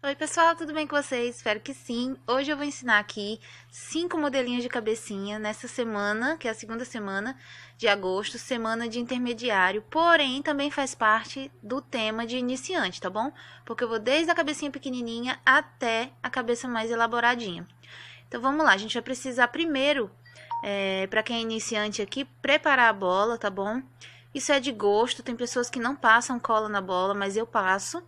Oi pessoal, tudo bem com vocês? Espero que sim. Hoje eu vou ensinar aqui cinco modelinhos de cabecinha nessa semana, que é a segunda semana de agosto, semana de intermediário, porém também faz parte do tema de iniciante, tá bom? Porque eu vou desde a cabecinha pequenininha até a cabeça mais elaboradinha. Então vamos lá, a gente vai precisar primeiro, é, para quem é iniciante aqui, preparar a bola, tá bom? Isso é de gosto, tem pessoas que não passam cola na bola, mas eu passo.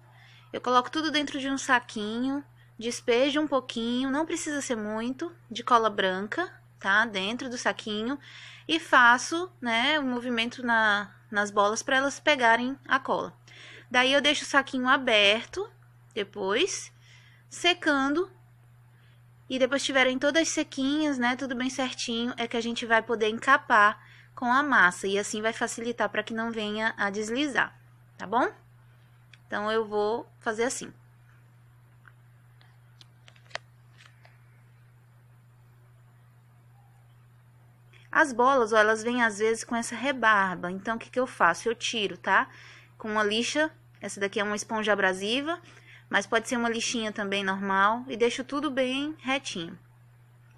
Eu coloco tudo dentro de um saquinho, despejo um pouquinho, não precisa ser muito, de cola branca, tá? Dentro do saquinho e faço, né, o um movimento na, nas bolas para elas pegarem a cola. Daí eu deixo o saquinho aberto, depois, secando. E depois tiverem todas sequinhas, né, tudo bem certinho, é que a gente vai poder encapar com a massa e assim vai facilitar para que não venha a deslizar, tá bom? Então, eu vou fazer assim. As bolas, ó, elas vêm às vezes com essa rebarba. Então, o que, que eu faço? Eu tiro, tá? Com uma lixa. Essa daqui é uma esponja abrasiva. Mas pode ser uma lixinha também normal. E deixo tudo bem retinho.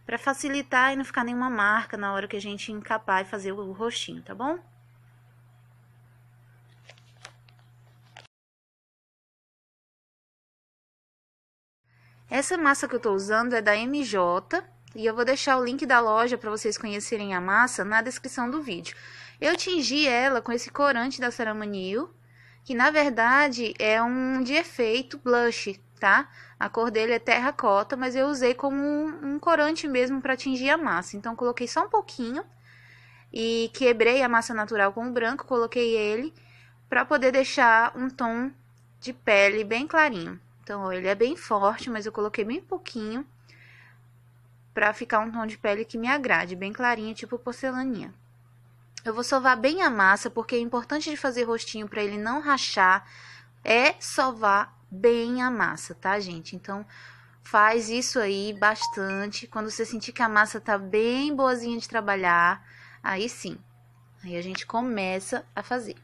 Pra facilitar e não ficar nenhuma marca na hora que a gente encapar e fazer o rostinho, tá bom? Essa massa que eu estou usando é da MJ e eu vou deixar o link da loja para vocês conhecerem a massa na descrição do vídeo. Eu tingi ela com esse corante da Ceramanil, que na verdade é um de efeito blush, tá? A cor dele é terracota, mas eu usei como um, um corante mesmo para tingir a massa. Então coloquei só um pouquinho e quebrei a massa natural com o branco, coloquei ele para poder deixar um tom de pele bem clarinho. Então, ele é bem forte, mas eu coloquei bem pouquinho pra ficar um tom de pele que me agrade, bem clarinho, tipo porcelaninha. Eu vou sovar bem a massa, porque é importante de fazer rostinho para ele não rachar, é sovar bem a massa, tá, gente? Então, faz isso aí bastante. Quando você sentir que a massa tá bem boazinha de trabalhar, aí sim, aí a gente começa a fazer.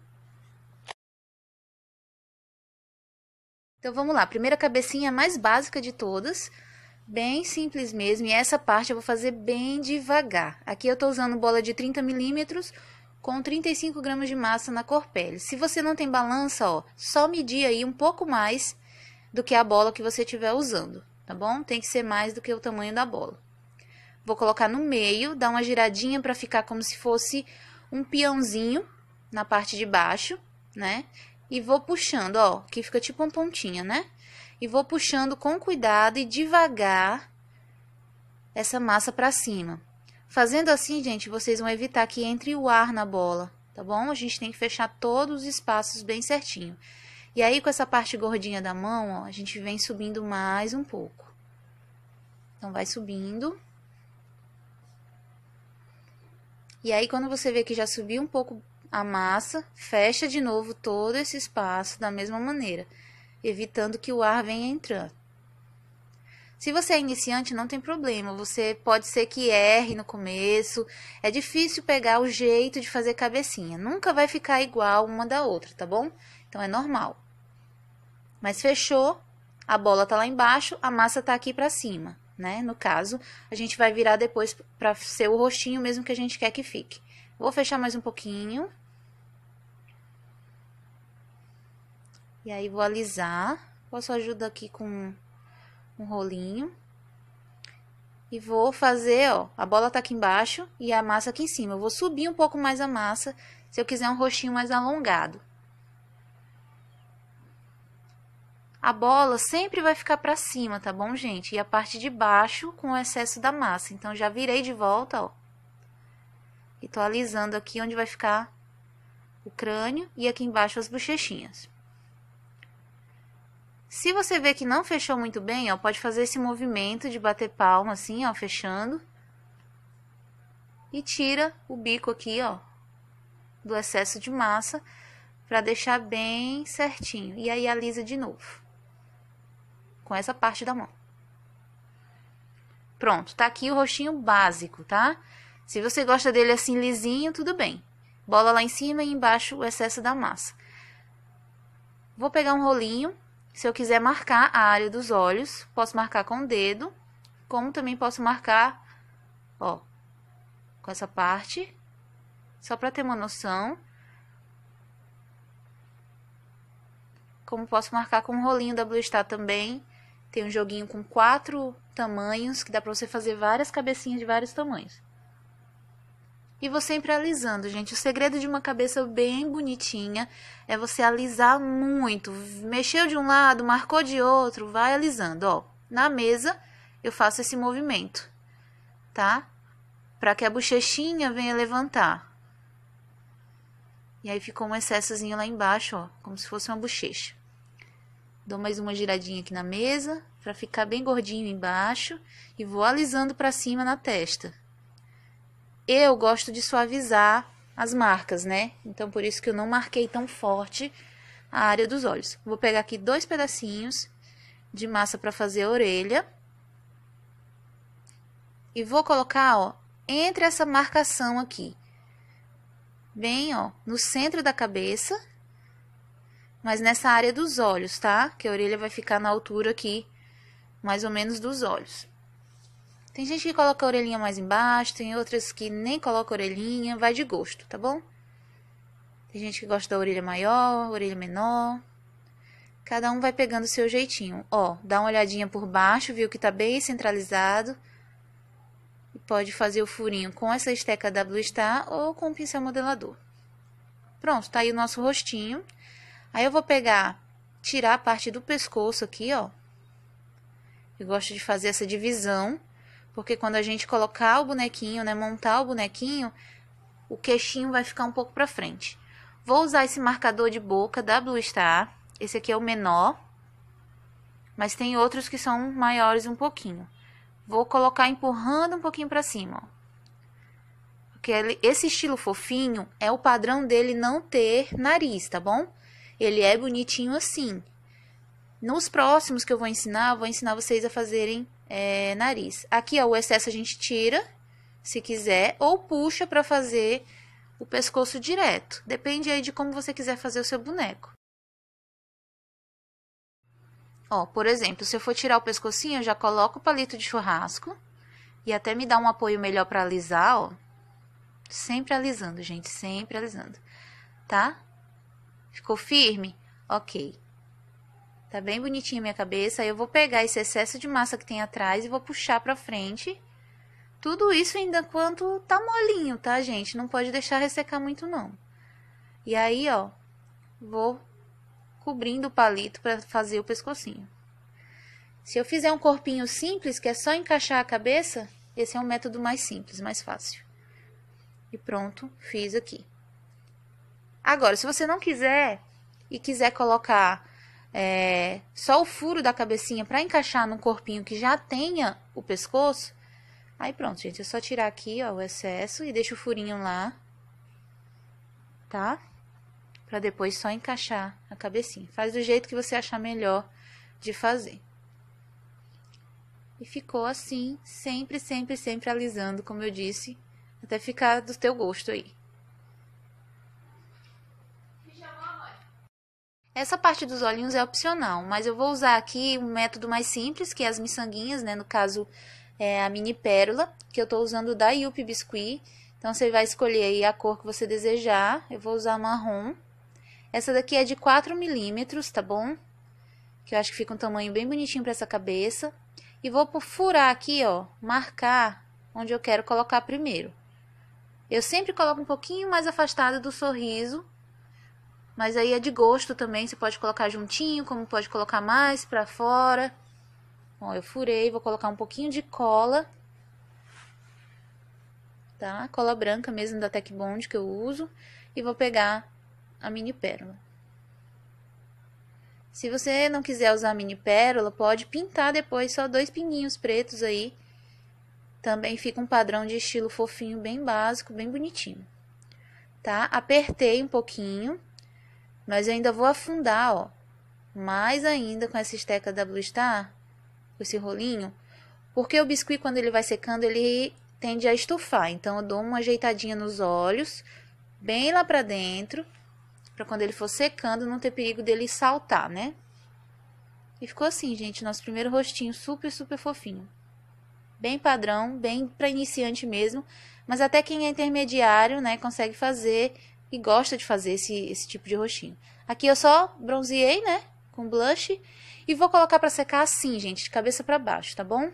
Então vamos lá, primeira cabecinha mais básica de todas, bem simples mesmo, e essa parte eu vou fazer bem devagar. Aqui eu tô usando bola de 30 milímetros com 35 gramas de massa na cor pele. Se você não tem balança, ó, só medir aí um pouco mais do que a bola que você estiver usando, tá bom? Tem que ser mais do que o tamanho da bola. Vou colocar no meio, dar uma giradinha para ficar como se fosse um peãozinho na parte de baixo, né? E vou puxando, ó, que fica tipo uma pontinha, né? E vou puxando com cuidado e devagar essa massa para cima. Fazendo assim, gente, vocês vão evitar que entre o ar na bola, tá bom? A gente tem que fechar todos os espaços bem certinho. E aí, com essa parte gordinha da mão, ó, a gente vem subindo mais um pouco. Então, vai subindo. E aí, quando você vê que já subiu um pouco a massa, fecha de novo todo esse espaço da mesma maneira, evitando que o ar venha entrando. Se você é iniciante, não tem problema, você pode ser que erre no começo, é difícil pegar o jeito de fazer cabecinha, nunca vai ficar igual uma da outra, tá bom? Então é normal. Mas fechou, a bola tá lá embaixo, a massa tá aqui para cima, né? No caso, a gente vai virar depois para ser o rostinho mesmo que a gente quer que fique. Vou fechar mais um pouquinho. E aí, vou alisar. Posso ajudar aqui com um rolinho. E vou fazer, ó, a bola tá aqui embaixo e a massa aqui em cima. Eu vou subir um pouco mais a massa, se eu quiser um rostinho mais alongado. A bola sempre vai ficar pra cima, tá bom, gente? E a parte de baixo com o excesso da massa. Então, já virei de volta, ó. E tô alisando aqui onde vai ficar o crânio e aqui embaixo as bochechinhas. Se você vê que não fechou muito bem, ó, pode fazer esse movimento de bater palma assim, ó, fechando. E tira o bico aqui, ó, do excesso de massa para deixar bem certinho. E aí alisa de novo. Com essa parte da mão. Pronto, tá aqui o rostinho básico, tá? Se você gosta dele assim lisinho, tudo bem. Bola lá em cima e embaixo o excesso da massa. Vou pegar um rolinho. Se eu quiser marcar a área dos olhos, posso marcar com o dedo, como também posso marcar, ó, com essa parte, só para ter uma noção. Como posso marcar com o rolinho da Blue Star também. Tem um joguinho com quatro tamanhos, que dá pra você fazer várias cabecinhas de vários tamanhos. E vou sempre alisando, gente. O segredo de uma cabeça bem bonitinha é você alisar muito. Mexeu de um lado, marcou de outro, vai alisando, ó. Na mesa, eu faço esse movimento, tá? Para que a bochechinha venha levantar. E aí ficou um excessozinho lá embaixo, ó, como se fosse uma bochecha. Dou mais uma giradinha aqui na mesa, para ficar bem gordinho embaixo, e vou alisando para cima na testa. Eu gosto de suavizar as marcas, né? Então, por isso que eu não marquei tão forte a área dos olhos. Vou pegar aqui dois pedacinhos de massa para fazer a orelha. E vou colocar, ó, entre essa marcação aqui. Bem, ó, no centro da cabeça. Mas nessa área dos olhos, tá? Que a orelha vai ficar na altura aqui, mais ou menos dos olhos. Tem gente que coloca a orelhinha mais embaixo, tem outras que nem coloca a orelhinha, vai de gosto, tá bom? Tem gente que gosta da orelha maior, orelha menor. Cada um vai pegando o seu jeitinho. Ó, dá uma olhadinha por baixo, viu que tá bem centralizado. E pode fazer o furinho com essa esteca da Blue Star ou com o pincel modelador. Pronto, tá aí o nosso rostinho. Aí eu vou pegar, tirar a parte do pescoço aqui, ó. Eu gosto de fazer essa divisão porque quando a gente colocar o bonequinho, né, montar o bonequinho, o queixinho vai ficar um pouco para frente. Vou usar esse marcador de boca da Blue Star. Esse aqui é o menor, mas tem outros que são maiores um pouquinho. Vou colocar empurrando um pouquinho para cima, ó. Porque esse estilo fofinho é o padrão dele não ter nariz, tá bom? Ele é bonitinho assim. Nos próximos que eu vou ensinar, eu vou ensinar vocês a fazerem é, nariz. Aqui, ó, o excesso a gente tira, se quiser, ou puxa para fazer o pescoço direto. Depende aí de como você quiser fazer o seu boneco. Ó, por exemplo, se eu for tirar o pescocinho, eu já coloco o palito de churrasco e até me dá um apoio melhor para alisar, ó. Sempre alisando, gente, sempre alisando. Tá? Ficou firme? Ok. Tá bem bonitinha a minha cabeça. Aí eu vou pegar esse excesso de massa que tem atrás e vou puxar pra frente. Tudo isso ainda quanto tá molinho, tá, gente? Não pode deixar ressecar muito, não. E aí, ó, vou cobrindo o palito para fazer o pescocinho. Se eu fizer um corpinho simples, que é só encaixar a cabeça, esse é um método mais simples, mais fácil. E pronto, fiz aqui. Agora, se você não quiser e quiser colocar é, só o furo da cabecinha para encaixar no corpinho que já tenha o pescoço, aí pronto, gente, é só tirar aqui, ó, o excesso e deixa o furinho lá, tá? Para depois só encaixar a cabecinha. Faz do jeito que você achar melhor de fazer. E ficou assim, sempre, sempre, sempre alisando, como eu disse, até ficar do teu gosto aí. Essa parte dos olhinhos é opcional, mas eu vou usar aqui um método mais simples, que é as miçanguinhas, né? No caso, é a mini pérola, que eu estou usando da Yupi Biscuit. Então, você vai escolher aí a cor que você desejar. Eu vou usar marrom. Essa daqui é de 4 milímetros, tá bom? Que eu acho que fica um tamanho bem bonitinho para essa cabeça. E vou furar aqui, ó, marcar onde eu quero colocar primeiro. Eu sempre coloco um pouquinho mais afastado do sorriso, mas aí é de gosto também, você pode colocar juntinho, como pode colocar mais para fora. Ó, eu furei, vou colocar um pouquinho de cola. Tá? Cola branca mesmo da Tech Bond que eu uso. E vou pegar a mini pérola. Se você não quiser usar a mini pérola, pode pintar depois só dois pinguinhos pretos aí. Também fica um padrão de estilo fofinho, bem básico, bem bonitinho. Tá? Apertei um pouquinho mas eu ainda vou afundar, ó. Mais ainda com essa esteca da Blue Star, com esse rolinho. Porque o biscuit, quando ele vai secando, ele tende a estufar. Então, eu dou uma ajeitadinha nos olhos, bem lá pra dentro. Pra quando ele for secando, não ter perigo dele saltar, né? E ficou assim, gente, nosso primeiro rostinho super, super fofinho. Bem padrão, bem para iniciante mesmo, mas até quem é intermediário, né, consegue fazer e gosta de fazer esse, esse tipo de rostinho. Aqui eu só bronzeei, né, com blush e vou colocar para secar assim, gente, de cabeça para baixo, tá bom?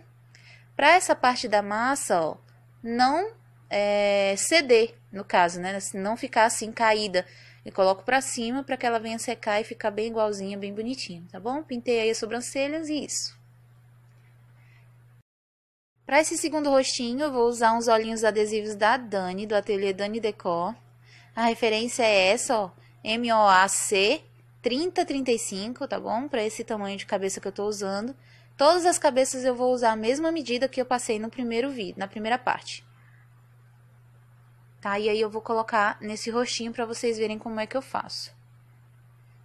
Para essa parte da massa, ó, não é, ceder, no caso, né, não ficar assim caída, e coloco pra cima para que ela venha secar e ficar bem igualzinha, bem bonitinha, tá bom? Pintei aí as sobrancelhas e isso. Para esse segundo rostinho, eu vou usar uns olhinhos adesivos da Dani, do ateliê Dani Decor. A referência é essa, ó, MOAC 3035, tá bom? Para esse tamanho de cabeça que eu tô usando. Todas as cabeças eu vou usar a mesma medida que eu passei no primeiro vídeo, na primeira parte tá? E aí eu vou colocar nesse rostinho para vocês verem como é que eu faço.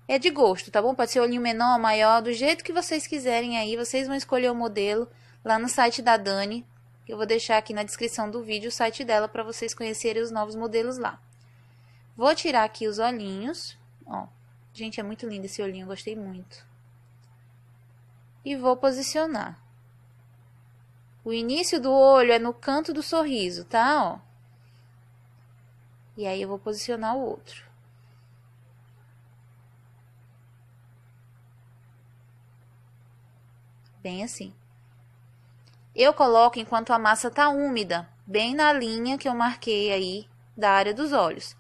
É de gosto, tá bom? Pode ser olhinho menor, maior, do jeito que vocês quiserem aí. Vocês vão escolher o modelo lá no site da Dani. Eu vou deixar aqui na descrição do vídeo o site dela para vocês conhecerem os novos modelos lá. Vou tirar aqui os olhinhos, ó. Gente, é muito lindo esse olhinho, gostei muito. E vou posicionar. O início do olho é no canto do sorriso, tá? Ó. E aí eu vou posicionar o outro. Bem assim. Eu coloco enquanto a massa tá úmida, bem na linha que eu marquei aí da área dos olhos.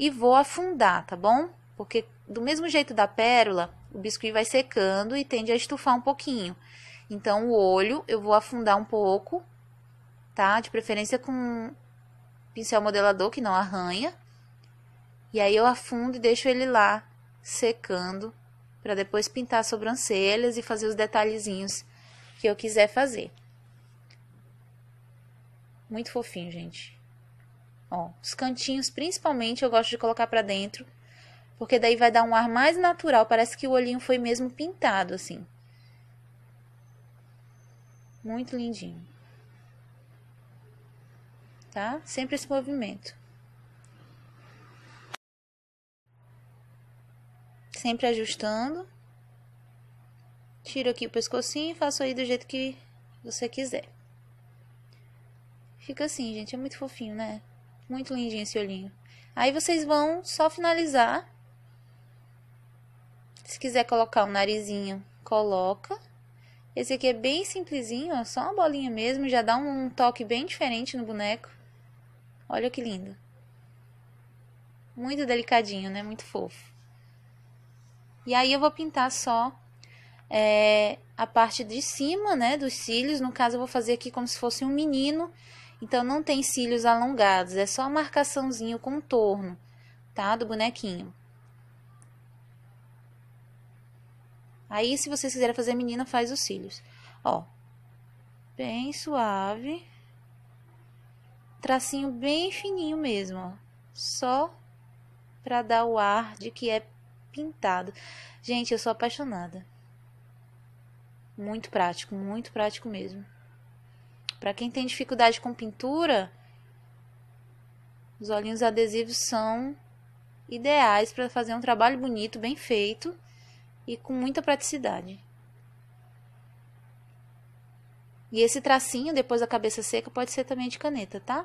E vou afundar, tá bom? Porque do mesmo jeito da pérola, o biscuit vai secando e tende a estufar um pouquinho. Então, o olho eu vou afundar um pouco, tá? De preferência com pincel modelador que não arranha. E aí eu afundo e deixo ele lá secando para depois pintar as sobrancelhas e fazer os detalhezinhos que eu quiser fazer. Muito fofinho, gente. Ó, os cantinhos principalmente eu gosto de colocar para dentro, porque daí vai dar um ar mais natural, parece que o olhinho foi mesmo pintado assim. Muito lindinho tá? Sempre esse movimento. Sempre ajustando. Tiro aqui o pescocinho e faço aí do jeito que você quiser. Fica assim, gente. É muito fofinho, né? Muito lindinho esse olhinho. Aí vocês vão só finalizar. Se quiser colocar um narizinho, coloca. Esse aqui é bem simplesinho, ó, só uma bolinha mesmo, já dá um toque bem diferente no boneco. Olha que lindo. Muito delicadinho, né? Muito fofo. E aí eu vou pintar só é, a parte de cima, né? Dos cílios. No caso, eu vou fazer aqui como se fosse um menino. Então, não tem cílios alongados. É só a marcaçãozinho, contorno, tá? Do bonequinho. Aí, se vocês quiserem fazer menina, faz os cílios. Ó, bem suave tracinho bem fininho mesmo, ó. Só para dar o ar de que é pintado. Gente, eu sou apaixonada. Muito prático, muito prático mesmo. Para quem tem dificuldade com pintura, os olhinhos adesivos são ideais para fazer um trabalho bonito, bem feito e com muita praticidade. E esse tracinho, depois da cabeça seca, pode ser também de caneta, tá?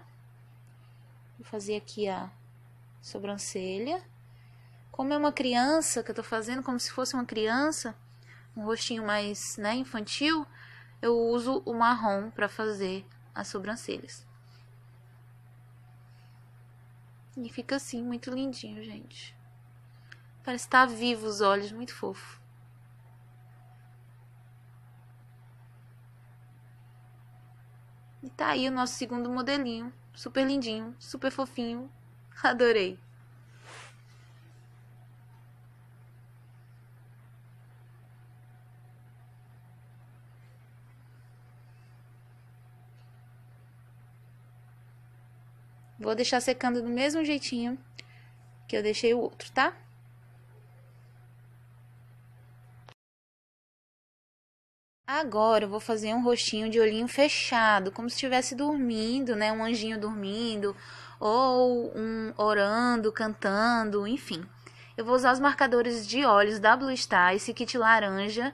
Vou fazer aqui a sobrancelha. Como é uma criança, que eu tô fazendo como se fosse uma criança, um rostinho mais, né, infantil, eu uso o marrom para fazer as sobrancelhas. E fica assim, muito lindinho, gente. Parece estar tá vivo os olhos, muito fofo. E tá aí o nosso segundo modelinho. Super lindinho, super fofinho. Adorei. Vou deixar secando do mesmo jeitinho que eu deixei o outro, tá? Agora eu vou fazer um rostinho de olhinho fechado, como se estivesse dormindo, né? Um anjinho dormindo, ou um orando, cantando, enfim. Eu vou usar os marcadores de olhos da Blue Star, esse kit laranja,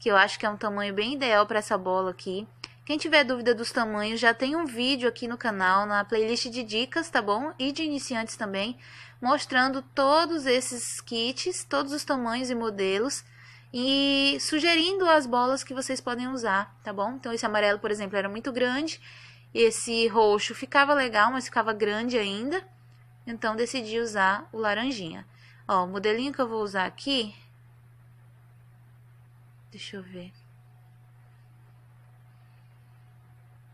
que eu acho que é um tamanho bem ideal para essa bola aqui. Quem tiver dúvida dos tamanhos, já tem um vídeo aqui no canal, na playlist de dicas, tá bom? E de iniciantes também, mostrando todos esses kits, todos os tamanhos e modelos e sugerindo as bolas que vocês podem usar, tá bom? Então esse amarelo, por exemplo, era muito grande, esse roxo ficava legal, mas ficava grande ainda, então decidi usar o laranjinha. Ó, o modelinho que eu vou usar aqui, deixa eu ver.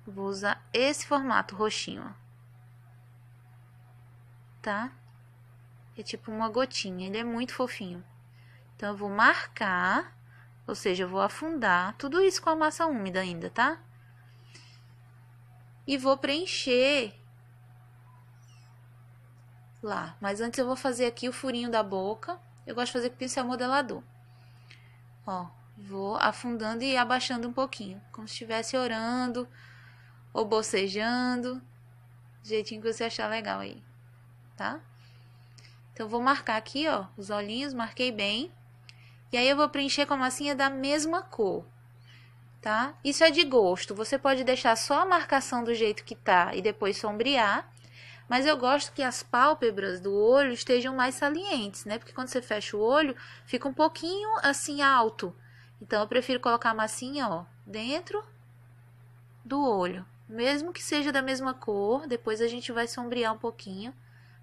Vou usar esse formato roxinho, Tá? É tipo uma gotinha, ele é muito fofinho. Então, eu vou marcar, ou seja, eu vou afundar, tudo isso com a massa úmida ainda, tá? E vou preencher lá. Mas antes eu vou fazer aqui o furinho da boca. Eu gosto de fazer com pincel modelador. Ó, vou afundando e abaixando um pouquinho, como se estivesse orando ou bocejando, do jeitinho que você achar legal aí, tá? Então, vou marcar aqui, ó, os olhinhos, marquei bem. E aí, eu vou preencher com a massinha da mesma cor, tá? Isso é de gosto. Você pode deixar só a marcação do jeito que tá e depois sombrear. Mas eu gosto que as pálpebras do olho estejam mais salientes, né? Porque quando você fecha o olho, fica um pouquinho assim alto. Então, eu prefiro colocar a massinha, ó, dentro do olho. Mesmo que seja da mesma cor, depois a gente vai sombrear um pouquinho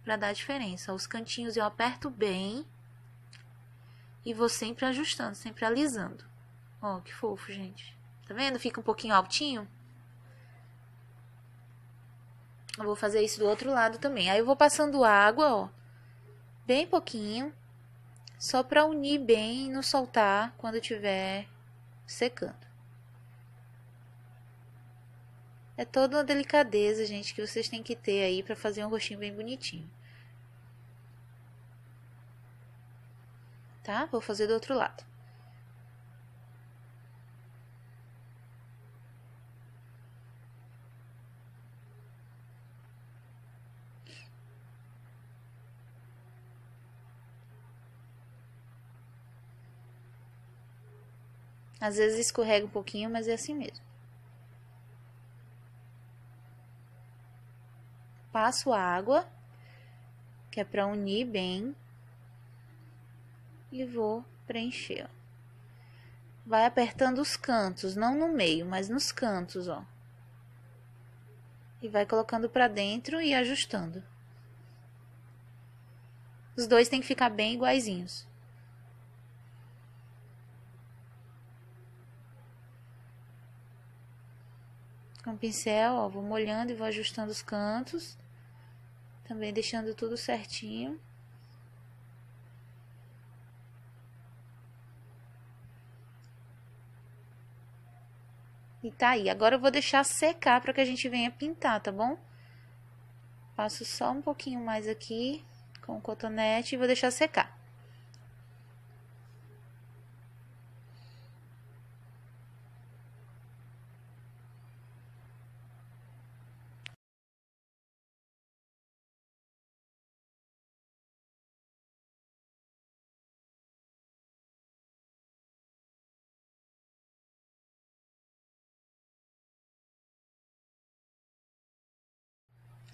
para dar diferença. Os cantinhos eu aperto bem e vou sempre ajustando, sempre alisando. Ó, que fofo, gente. Tá vendo? Fica um pouquinho altinho. Eu vou fazer isso do outro lado também. Aí eu vou passando água, ó, bem pouquinho, só para unir bem e não soltar quando estiver secando. É toda uma delicadeza, gente, que vocês têm que ter aí para fazer um rostinho bem bonitinho. Tá? Vou fazer do outro lado. Às vezes escorrega um pouquinho, mas é assim mesmo. Passo água, que é para unir bem, e vou preencher. Vai apertando os cantos, não no meio, mas nos cantos, ó. E vai colocando para dentro e ajustando. Os dois tem que ficar bem iguaizinhos. Com o pincel, ó, vou molhando e vou ajustando os cantos. Também deixando tudo certinho. E tá aí. Agora eu vou deixar secar para que a gente venha pintar, tá bom? Passo só um pouquinho mais aqui com o cotonete e vou deixar secar.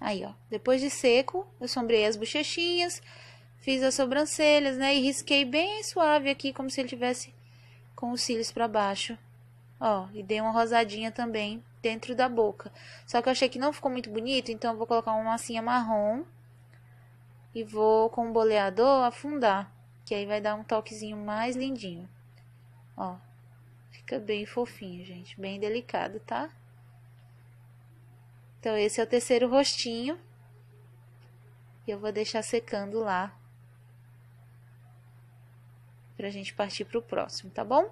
Aí, ó. Depois de seco, eu sombreei as bochechinhas, fiz as sobrancelhas, né? E risquei bem suave aqui, como se ele tivesse com os cílios para baixo. Ó, e dei uma rosadinha também dentro da boca. Só que eu achei que não ficou muito bonito, então eu vou colocar uma massinha marrom. E vou com o boleador afundar, que aí vai dar um toquezinho mais lindinho. Ó, fica bem fofinho, gente, bem delicado, tá? Então, esse é o terceiro rostinho. E eu vou deixar secando lá. Pra gente partir pro próximo, tá bom?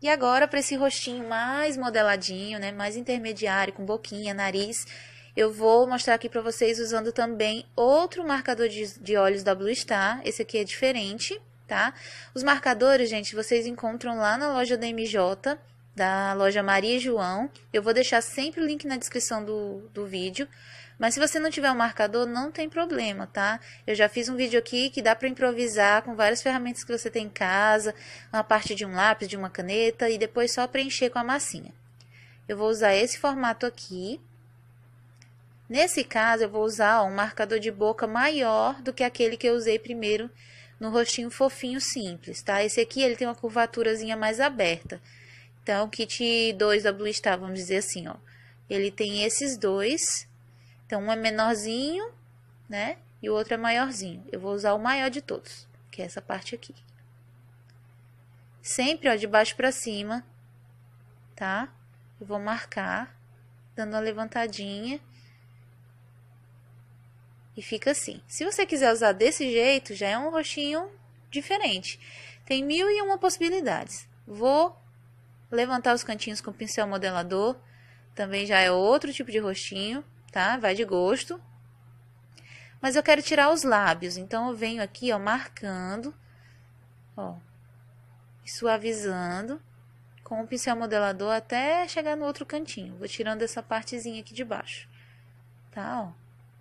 E agora, para esse rostinho mais modeladinho, né? Mais intermediário, com boquinha, nariz, eu vou mostrar aqui para vocês usando também outro marcador de, de olhos da Blue Star. Esse aqui é diferente, tá? Os marcadores, gente, vocês encontram lá na loja da MJ, da loja Maria João. Eu vou deixar sempre o link na descrição do, do vídeo. Mas se você não tiver um marcador, não tem problema, tá? Eu já fiz um vídeo aqui que dá para improvisar com várias ferramentas que você tem em casa, uma parte de um lápis, de uma caneta e depois só preencher com a massinha. Eu vou usar esse formato aqui. Nesse caso, eu vou usar ó, um marcador de boca maior do que aquele que eu usei primeiro no rostinho fofinho simples, tá? Esse aqui, ele tem uma curvaturazinha mais aberta. Então, o kit 2 da Blue Star, vamos dizer assim, ó. Ele tem esses dois. Então, um é menorzinho, né? E o outro é maiorzinho. Eu vou usar o maior de todos, que é essa parte aqui. Sempre, ó, de baixo pra cima, tá? Eu vou marcar, dando uma levantadinha. E fica assim. Se você quiser usar desse jeito, já é um rostinho diferente. Tem mil e uma possibilidades. Vou levantar os cantinhos com pincel modelador. Também já é outro tipo de rostinho, tá? Vai de gosto. Mas eu quero tirar os lábios, então eu venho aqui, ó, marcando, ó, suavizando com o pincel modelador até chegar no outro cantinho. Vou tirando essa partezinha aqui de baixo, tá? Ó,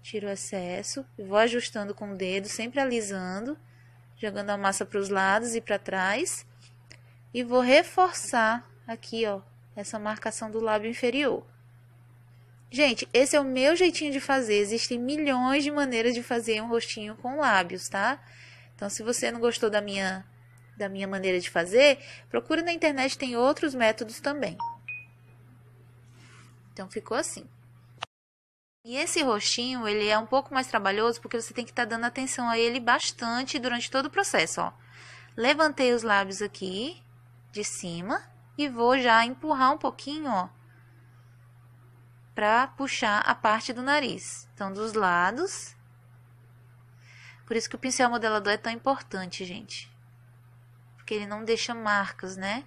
tiro o excesso, vou ajustando com o dedo, sempre alisando, jogando a massa para os lados e para trás. E vou reforçar aqui, ó, essa marcação do lábio inferior. Gente, esse é o meu jeitinho de fazer. Existem milhões de maneiras de fazer um rostinho com lábios, tá? Então, se você não gostou da minha da minha maneira de fazer, procura na internet, tem outros métodos também. Então ficou assim. E esse rostinho, ele é um pouco mais trabalhoso porque você tem que estar tá dando atenção a ele bastante durante todo o processo, ó. Levantei os lábios aqui de cima e vou já empurrar um pouquinho, ó, para puxar a parte do nariz. Então, dos lados. Por isso que o pincel modelador é tão importante, gente porque ele não deixa marcas, né?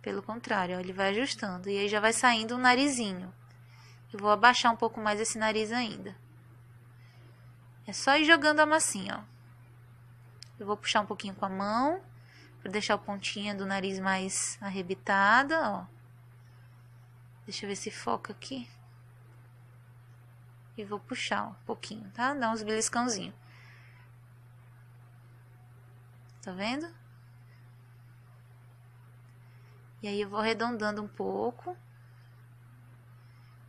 Pelo contrário, ó, ele vai ajustando. E aí já vai saindo o narizinho. Eu vou abaixar um pouco mais esse nariz ainda. É só ir jogando a massinha, ó. Eu vou puxar um pouquinho com a mão, para deixar o pontinha do nariz mais arrebitada, ó. Deixa eu ver se foca aqui. E vou puxar um pouquinho, tá? Dá uns beliscãozinhos. Tá vendo? E aí eu vou arredondando um pouco.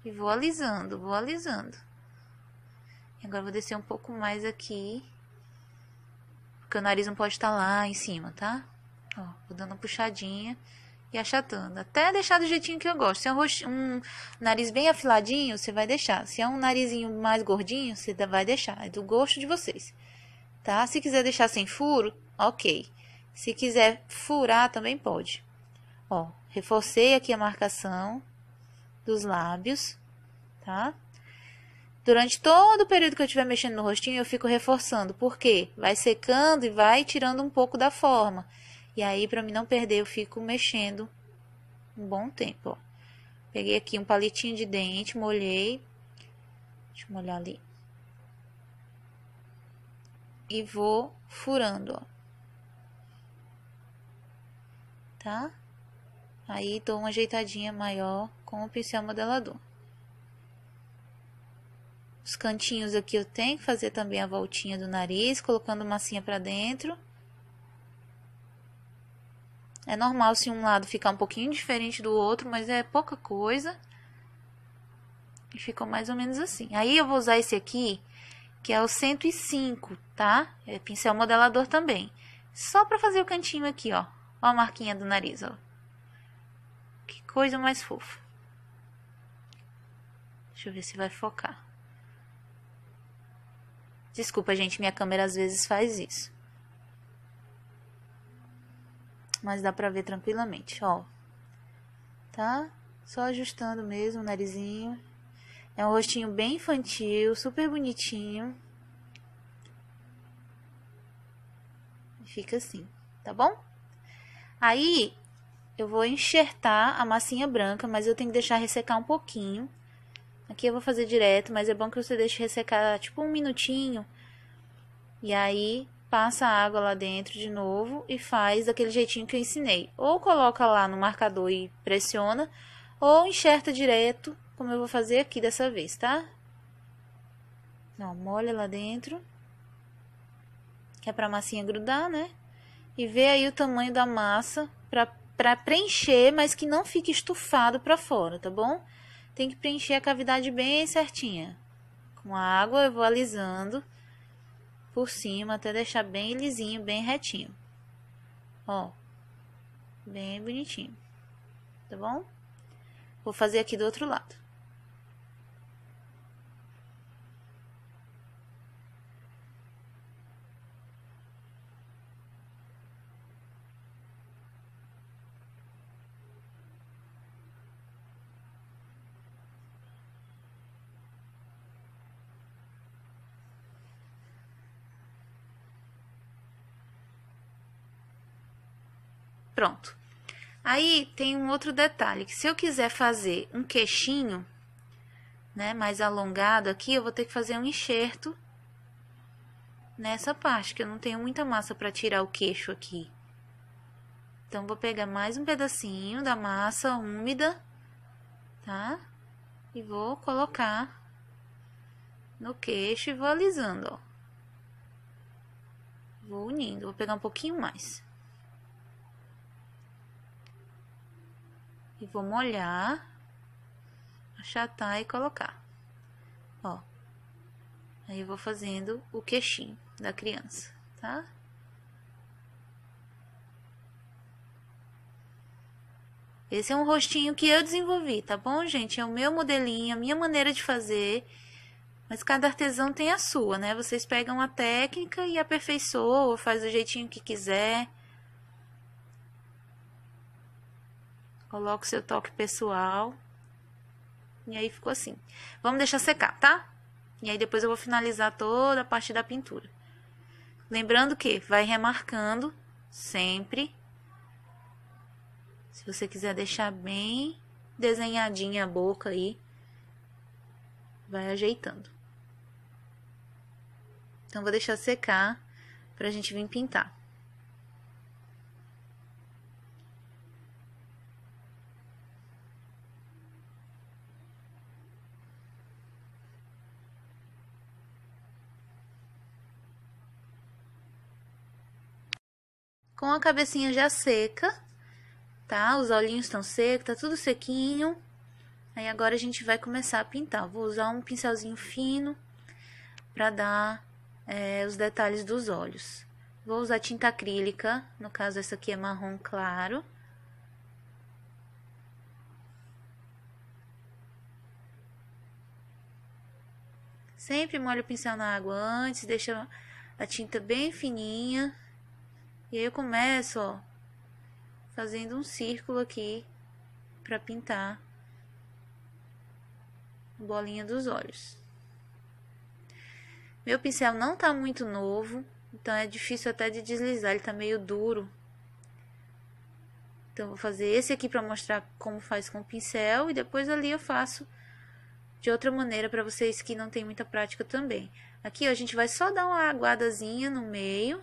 E vou alisando, vou alisando. E agora vou descer um pouco mais aqui. Porque o nariz não pode estar lá em cima, tá? Ó, vou dando uma puxadinha e achatando. Até deixar do jeitinho que eu gosto. Se é um, um, nariz bem afiladinho, você vai deixar. Se é um narizinho mais gordinho, você vai deixar. É do gosto de vocês. Tá? Se quiser deixar sem furo, ok. Se quiser furar, também pode. Ó, reforcei aqui a marcação dos lábios, tá? Durante todo o período que eu estiver mexendo no rostinho, eu fico reforçando. Por quê? Vai secando e vai tirando um pouco da forma. E aí, para mim não perder, eu fico mexendo um bom tempo, ó. Peguei aqui um palitinho de dente, molhei. Deixa eu molhar ali. E vou furando, ó. Tá? Aí dou uma ajeitadinha maior com o pincel modelador. Os cantinhos aqui eu tenho que fazer também a voltinha do nariz, colocando massinha para dentro. É normal se um lado ficar um pouquinho diferente do outro, mas é pouca coisa. E ficou mais ou menos assim. Aí eu vou usar esse aqui, que é o 105, tá? É pincel modelador também. Só para fazer o cantinho aqui, ó. Ó a marquinha do nariz, ó. Que coisa mais fofa. Deixa eu ver se vai focar. Desculpa, gente, minha câmera às vezes faz isso. Mas dá pra ver tranquilamente, ó. Tá? Só ajustando mesmo o narizinho. É um rostinho bem infantil, super bonitinho. Fica assim, tá bom? Aí, eu vou enxertar a massinha branca, mas eu tenho que deixar ressecar um pouquinho. Aqui eu vou fazer direto, mas é bom que você deixe ressecar tipo um minutinho. E aí passa a água lá dentro de novo e faz daquele jeitinho que eu ensinei. Ou coloca lá no marcador e pressiona, ou enxerta direto, como eu vou fazer aqui dessa vez, tá? Ó, molha lá dentro. Que é pra massinha grudar, né? E vê aí o tamanho da massa pra, pra preencher, mas que não fique estufado pra fora, tá bom? Tem que preencher a cavidade bem certinha. Com a água eu vou alisando por cima até deixar bem lisinho, bem retinho. Ó, bem bonitinho, tá bom? Vou fazer aqui do outro lado. Pronto. Aí tem um outro detalhe, que se eu quiser fazer um queixinho, né, mais alongado aqui, eu vou ter que fazer um enxerto nessa parte, que eu não tenho muita massa para tirar o queixo aqui. Então, vou pegar mais um pedacinho da massa úmida, tá? E vou colocar no queixo e vou alisando, ó. Vou unindo, vou pegar um pouquinho mais. E vou molhar, achatar e colocar. Ó. Aí eu vou fazendo o queixinho da criança, tá? Esse é um rostinho que eu desenvolvi, tá bom, gente? É o meu modelinho, a minha maneira de fazer. Mas cada artesão tem a sua, né? Vocês pegam a técnica e aperfeiçoam, faz do jeitinho que quiser. Coloca o seu toque pessoal. E aí ficou assim. Vamos deixar secar, tá? E aí depois eu vou finalizar toda a parte da pintura. Lembrando que vai remarcando sempre. Se você quiser deixar bem desenhadinha a boca aí, vai ajeitando. Então vou deixar secar pra gente vir pintar. Com a cabecinha já seca, tá? Os olhinhos estão secos, tá tudo sequinho. Aí agora a gente vai começar a pintar. Vou usar um pincelzinho fino para dar é, os detalhes dos olhos. Vou usar tinta acrílica, no caso essa aqui é marrom claro. Sempre molho o pincel na água antes, deixa a tinta bem fininha e aí eu começo, ó, fazendo um círculo aqui para pintar a bolinha dos olhos. Meu pincel não tá muito novo, então é difícil até de deslizar, ele tá meio duro. Então vou fazer esse aqui para mostrar como faz com o pincel e depois ali eu faço de outra maneira para vocês que não tem muita prática também. Aqui ó, a gente vai só dar uma aguadazinha no meio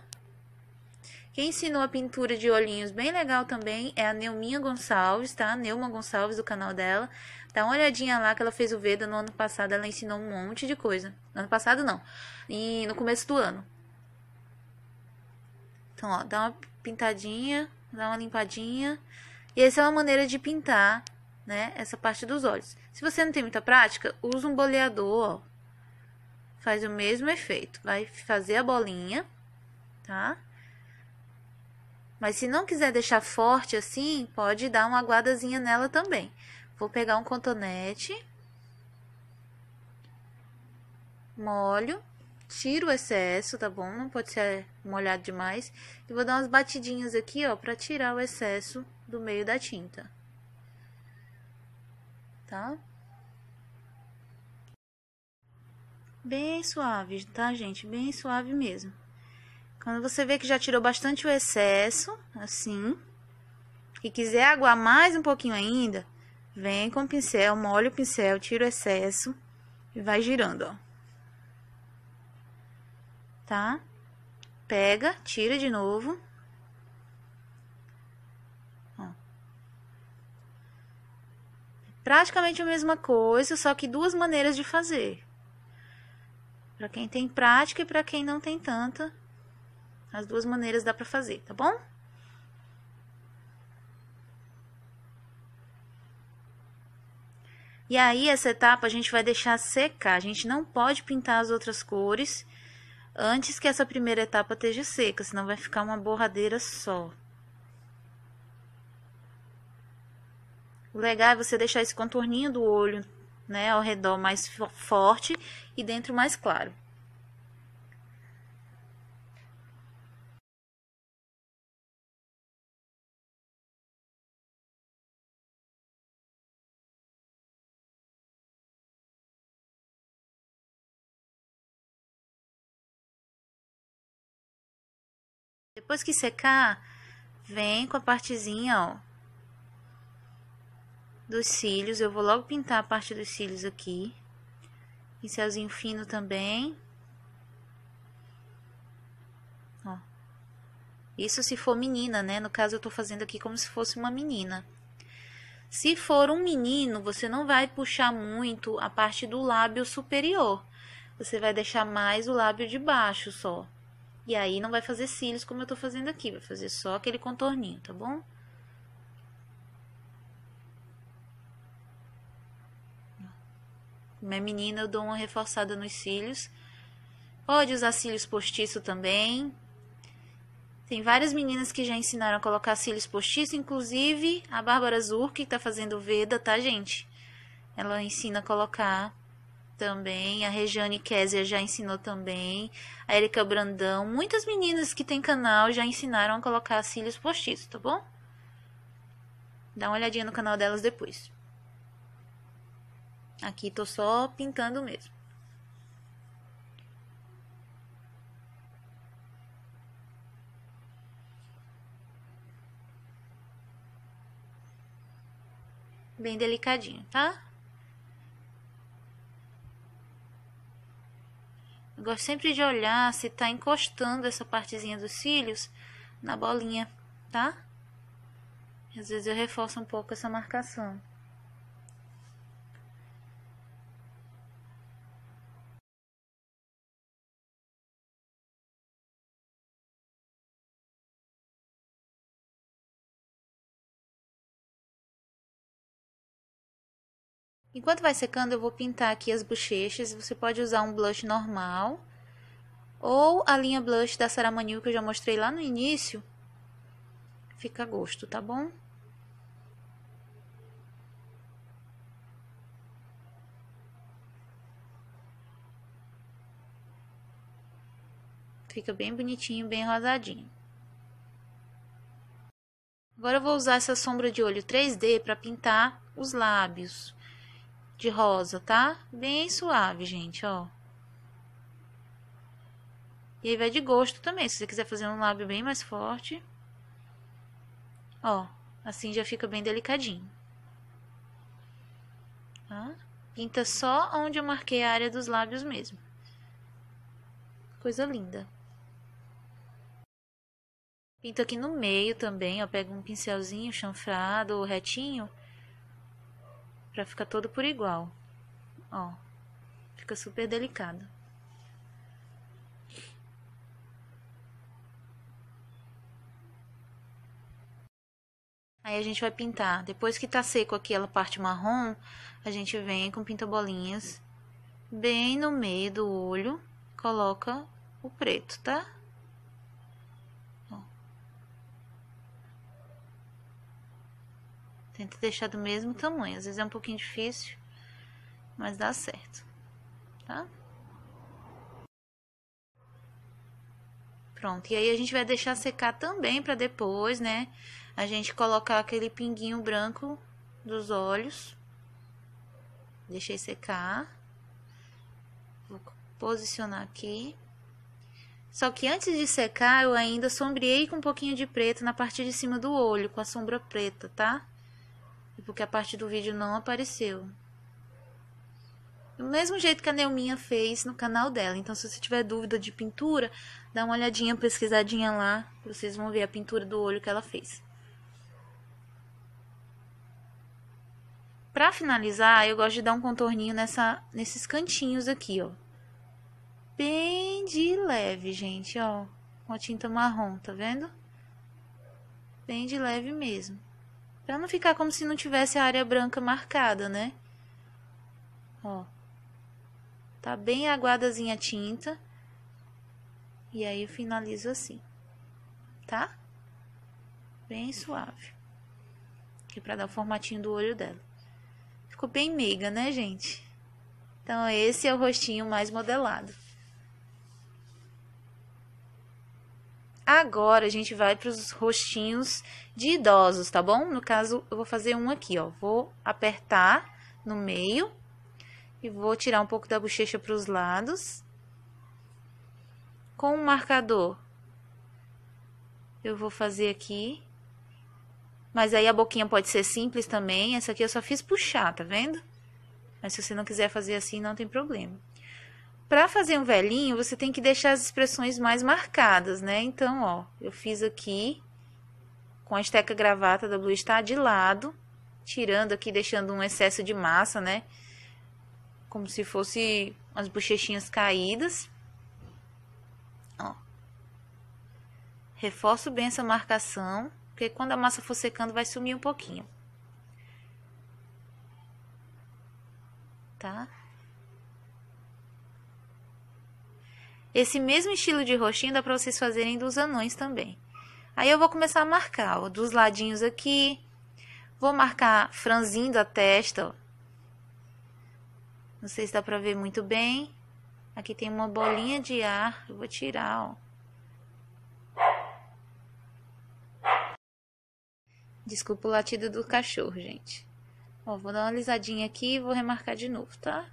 quem ensinou a pintura de olhinhos bem legal também é a Neuminha Gonçalves, tá? Neuma Gonçalves, do canal dela. Dá uma olhadinha lá que ela fez o Veda no ano passado. Ela ensinou um monte de coisa. No ano passado, não. E no começo do ano. Então, ó, dá uma pintadinha, dá uma limpadinha. E essa é uma maneira de pintar, né? Essa parte dos olhos. Se você não tem muita prática, usa um boleador, ó. Faz o mesmo efeito. Vai fazer a bolinha, tá? Mas se não quiser deixar forte assim, pode dar uma aguadazinha nela também. Vou pegar um cotonete, molho, tiro o excesso, tá bom? Não pode ser molhado demais. E vou dar umas batidinhas aqui, ó, pra tirar o excesso do meio da tinta. Tá? Bem suave, tá, gente? Bem suave mesmo. Quando você vê que já tirou bastante o excesso, assim, e quiser aguar mais um pouquinho ainda, vem com o pincel, molha o pincel, tira o excesso e vai girando, ó. Tá? Pega, tira de novo. Ó. Praticamente a mesma coisa, só que duas maneiras de fazer. Para quem tem prática e para quem não tem tanta, as duas maneiras dá para fazer, tá bom? E aí, essa etapa a gente vai deixar secar. A gente não pode pintar as outras cores antes que essa primeira etapa esteja seca, senão vai ficar uma borradeira só. O legal é você deixar esse contorninho do olho, né, ao redor mais forte e dentro mais claro. Depois que secar, vem com a partezinha, ó, dos cílios. Eu vou logo pintar a parte dos cílios aqui. Pincelzinho fino também. Ó. Isso se for menina, né? No caso, eu tô fazendo aqui como se fosse uma menina. Se for um menino, você não vai puxar muito a parte do lábio superior. Você vai deixar mais o lábio de baixo só. E aí não vai fazer cílios como eu tô fazendo aqui, vai fazer só aquele contorninho, tá bom? Minha menina eu dou uma reforçada nos cílios. Pode usar cílios postiço também. Tem várias meninas que já ensinaram a colocar cílios postiço, inclusive a Bárbara Zur, que tá fazendo Veda, tá, gente? Ela ensina a colocar também. A Regiane Kézia já ensinou também. A Erika Brandão. Muitas meninas que tem canal já ensinaram a colocar cílios postiços, tá bom? Dá uma olhadinha no canal delas depois. Aqui tô só pintando mesmo. Bem delicadinho, tá? Eu gosto sempre de olhar se tá encostando essa partezinha dos cílios na bolinha, tá? Às vezes eu reforço um pouco essa marcação. Enquanto vai secando, eu vou pintar aqui as bochechas. Você pode usar um blush normal. Ou a linha blush da Saramanil que eu já mostrei lá no início. Fica a gosto, tá bom? Fica bem bonitinho, bem rosadinho. Agora eu vou usar essa sombra de olho 3D para pintar os lábios de rosa, tá? Bem suave, gente, ó. E aí vai de gosto também, se você quiser fazer um lábio bem mais forte. Ó, assim já fica bem delicadinho. Tá? Pinta só onde eu marquei a área dos lábios mesmo. Coisa linda. Pinto aqui no meio também, ó. Pego um pincelzinho chanfrado ou retinho Pra ficar todo por igual. Ó. Fica super delicado. Aí a gente vai pintar. Depois que tá seco aquela parte marrom, a gente vem com pinta-bolinhas bem no meio do olho, coloca o preto, tá? Tenta deixar do mesmo tamanho. Às vezes é um pouquinho difícil, mas dá certo, tá? Pronto, e aí a gente vai deixar secar também para depois, né? A gente colocar aquele pinguinho branco dos olhos. Deixei secar. Vou posicionar aqui. Só que antes de secar, eu ainda sombreei com um pouquinho de preto na parte de cima do olho, com a sombra preta, tá? Porque a parte do vídeo não apareceu. Do mesmo jeito que a Neuminha fez no canal dela. Então, se você tiver dúvida de pintura, dá uma olhadinha, pesquisadinha lá. Vocês vão ver a pintura do olho que ela fez. Pra finalizar, eu gosto de dar um contorninho nessa, nesses cantinhos aqui, ó. bem de leve, gente, ó. Com a tinta marrom, tá vendo? Bem de leve mesmo. Pra não ficar como se não tivesse a área branca marcada, né? Ó. Tá bem aguadazinha a tinta. E aí eu finalizo assim. Tá? Bem suave. Aqui pra dar o formatinho do olho dela. Ficou bem meiga, né, gente? Então, esse é o rostinho mais modelado. Agora a gente vai para os rostinhos de idosos, tá bom? No caso, eu vou fazer um aqui, ó. Vou apertar no meio e vou tirar um pouco da bochecha para os lados. Com o marcador, eu vou fazer aqui. Mas aí a boquinha pode ser simples também. Essa aqui eu só fiz puxar, tá vendo? Mas se você não quiser fazer assim, não tem problema. Para fazer um velhinho, você tem que deixar as expressões mais marcadas, né? Então, ó, eu fiz aqui com a esteca gravata da Blue Star de lado, tirando aqui, deixando um excesso de massa, né? Como se fosse as bochechinhas caídas. Ó. Reforço bem essa marcação, porque quando a massa for secando vai sumir um pouquinho. Tá? Esse mesmo estilo de roxinho dá para vocês fazerem dos anões também. Aí eu vou começar a marcar, ó, dos ladinhos aqui. Vou marcar franzindo a testa, ó. Não sei se dá pra ver muito bem. Aqui tem uma bolinha de ar, eu vou tirar, ó. Desculpa o latido do cachorro, gente. Ó, vou dar uma alisadinha aqui e vou remarcar de novo, tá?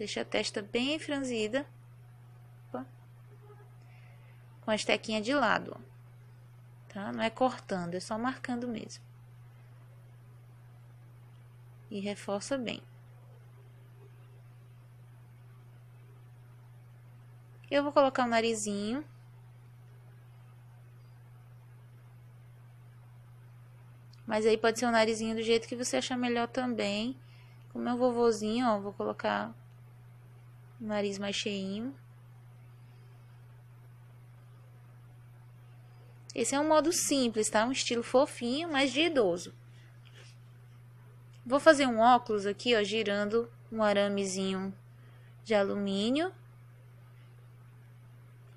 Deixa a testa bem franzida. Opa. Com a estequinha de lado, ó. Tá? Não é cortando, é só marcando mesmo. E reforça bem. Eu vou colocar o narizinho. Mas aí pode ser o narizinho do jeito que você achar melhor também. Com meu vovozinho, ó, vou colocar nariz mais cheinho. Esse é um modo simples, tá? Um estilo fofinho, mas de idoso. Vou fazer um óculos aqui, ó, girando um aramezinho de alumínio.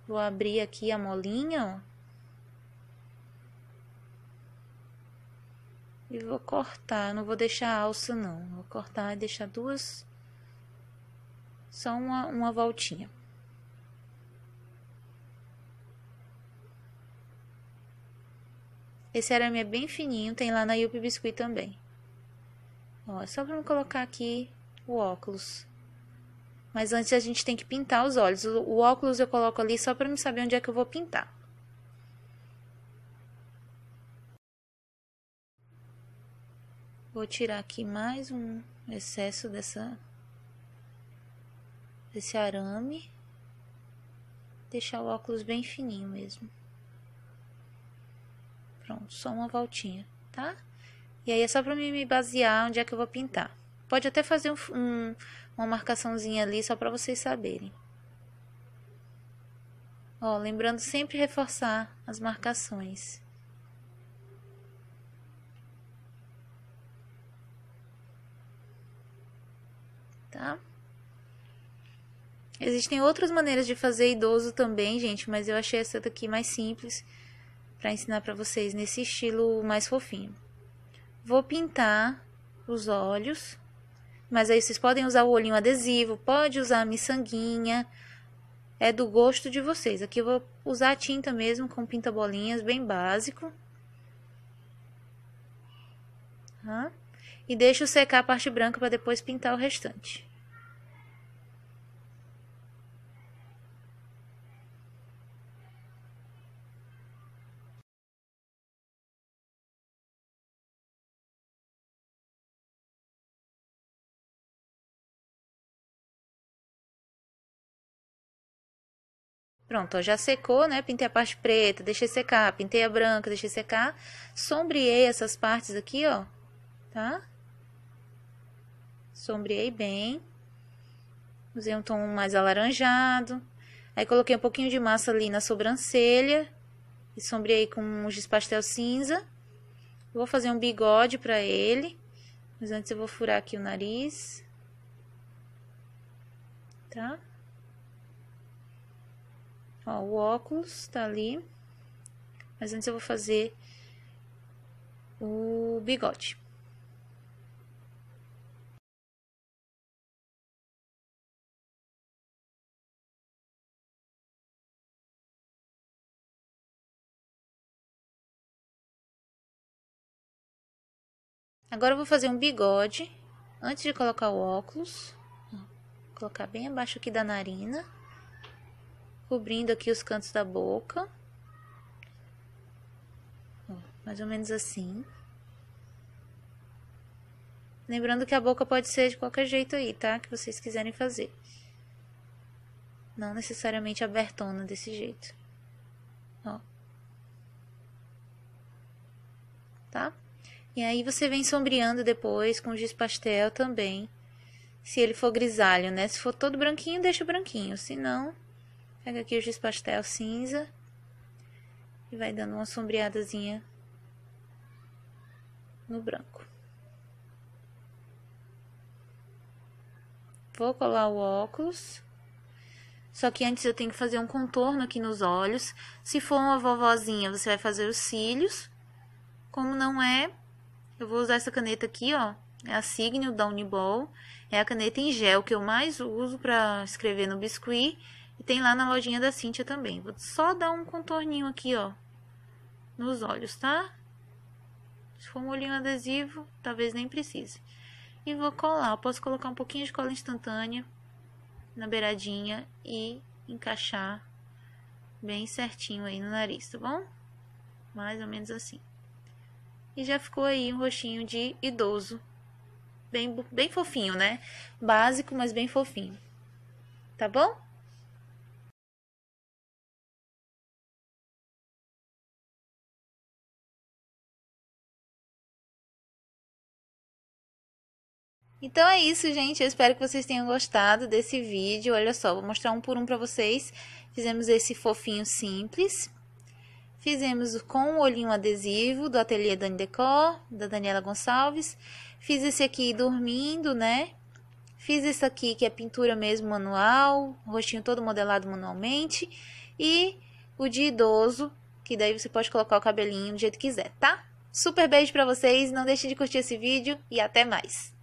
Vou abrir aqui a molinha, ó. E vou cortar, não vou deixar a alça não. Vou cortar e deixar duas só uma, uma voltinha. Esse arame é bem fininho, tem lá na Yupi Biscuit também. Ó, é só para colocar aqui o óculos. Mas antes a gente tem que pintar os olhos. O, o óculos eu coloco ali só para me saber onde é que eu vou pintar. Vou tirar aqui mais um excesso dessa desse arame. Deixar o óculos bem fininho mesmo. Pronto, só uma voltinha, tá? E aí é só pra mim me basear onde é que eu vou pintar. Pode até fazer um, um, uma marcaçãozinha ali só pra vocês saberem. Ó, lembrando sempre reforçar as marcações. Tá? Existem outras maneiras de fazer idoso também, gente, mas eu achei essa daqui mais simples para ensinar para vocês nesse estilo mais fofinho. Vou pintar os olhos, mas aí vocês podem usar o olhinho adesivo, pode usar a miçanguinha, é do gosto de vocês. Aqui eu vou usar a tinta mesmo com pinta bolinhas, bem básico. E deixo secar a parte branca para depois pintar o restante. Pronto, ó, já secou, né? Pintei a parte preta, deixei secar. Pintei a branca, deixei secar. Sombreei essas partes aqui, ó. Tá? Sombreei bem. Usei um tom mais alaranjado. Aí coloquei um pouquinho de massa ali na sobrancelha. E sombreei com um giz pastel cinza. Vou fazer um bigode pra ele. Mas antes eu vou furar aqui o nariz. Tá? Ó, o óculos tá ali. Mas antes eu vou fazer o bigode. Agora eu vou fazer um bigode antes de colocar o óculos. Vou colocar bem abaixo aqui da narina, cobrindo aqui os cantos da boca. Mais ou menos assim. Lembrando que a boca pode ser de qualquer jeito aí, tá? Que vocês quiserem fazer. Não necessariamente abertona desse jeito. Ó. Tá? E aí você vem sombreando depois com giz pastel também. Se ele for grisalho, né? Se for todo branquinho, deixa branquinho. Se não, pega aqui o giz pastel cinza. E vai dando uma sombreadazinha no branco. Vou colar o óculos. Só que antes eu tenho que fazer um contorno aqui nos olhos. Se for uma vovozinha, você vai fazer os cílios. Como não é, eu vou usar essa caneta aqui, ó. É a Signal da Uniball. É a caneta em gel que eu mais uso para escrever no biscuit. Tem lá na lojinha da Cintia também. Vou só dar um contorninho aqui, ó. Nos olhos, tá? Se for um olhinho adesivo, talvez nem precise. E vou colar. Eu posso colocar um pouquinho de cola instantânea na beiradinha e encaixar bem certinho aí no nariz, tá bom? Mais ou menos assim. E já ficou aí um rostinho de idoso. Bem, bem fofinho, né? Básico, mas bem fofinho. Tá bom? Então é isso, gente. Eu espero que vocês tenham gostado desse vídeo. Olha só, vou mostrar um por um para vocês. Fizemos esse fofinho simples. Fizemos com o olhinho adesivo do Ateliê Dani Decor, da Daniela Gonçalves. Fiz esse aqui dormindo, né? Fiz esse aqui que é pintura mesmo manual, rostinho todo modelado manualmente. E o de idoso, que daí você pode colocar o cabelinho do jeito que quiser, tá? Super beijo pra vocês, não deixe de curtir esse vídeo e até mais!